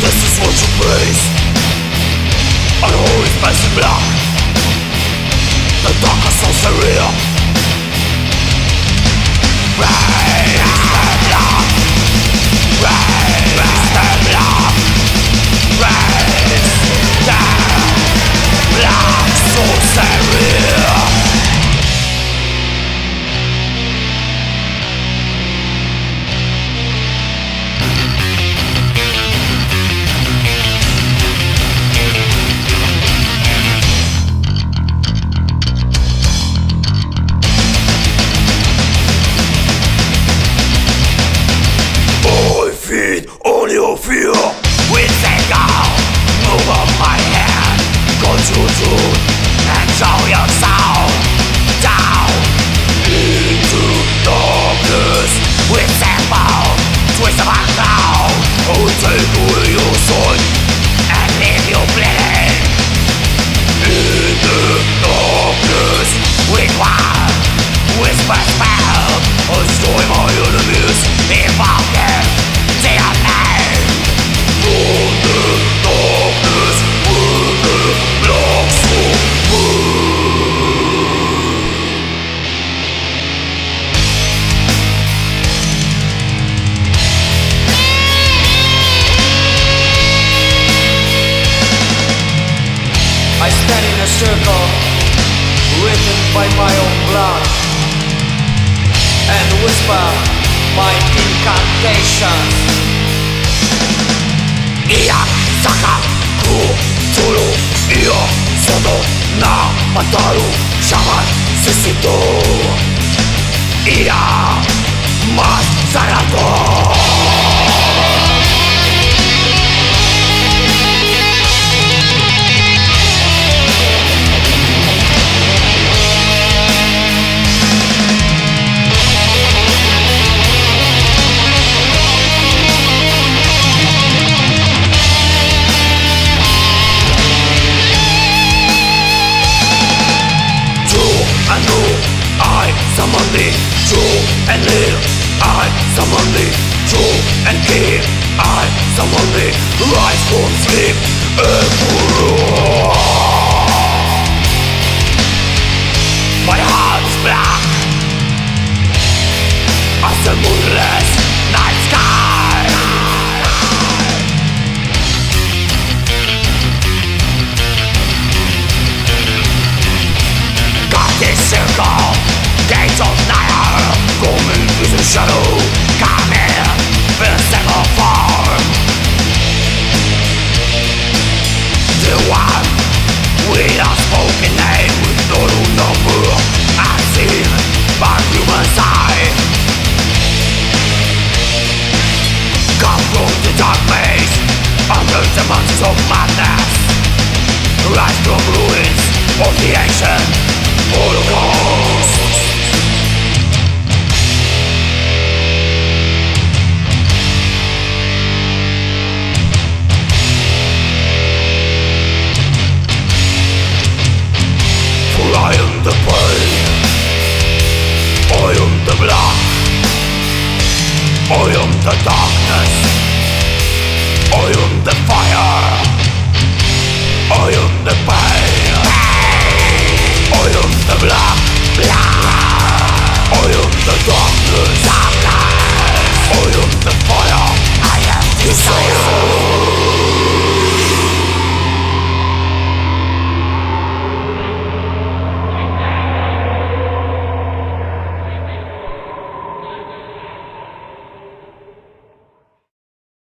this is what you praise. I holy face basic black The dark is so surreal you feel? With anger, move on my hand, go to truth and show yourself. by my own blood and whisper my incantations. Ia saka ku churu o sono na mataru shaman sisitu. Ia mas zarato. somebody true and live. I somebody true and give. I somebody rise from sleep and rule monsters of madness. Rise from ruins.